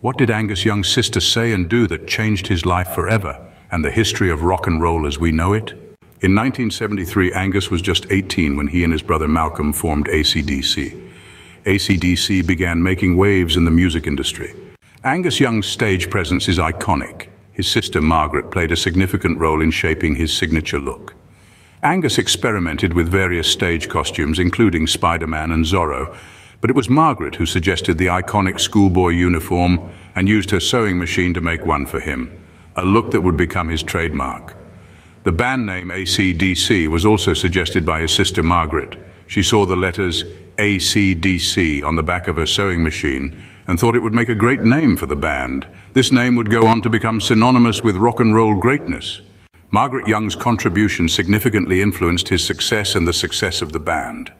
What did Angus Young's sister say and do that changed his life forever and the history of rock and roll as we know it? In 1973, Angus was just 18 when he and his brother Malcolm formed ACDC. ACDC began making waves in the music industry. Angus Young's stage presence is iconic. His sister Margaret played a significant role in shaping his signature look. Angus experimented with various stage costumes, including Spider-Man and Zorro, but it was Margaret who suggested the iconic schoolboy uniform and used her sewing machine to make one for him, a look that would become his trademark. The band name ACDC was also suggested by his sister Margaret. She saw the letters ACDC on the back of her sewing machine and thought it would make a great name for the band. This name would go on to become synonymous with rock and roll greatness. Margaret Young's contribution significantly influenced his success and the success of the band.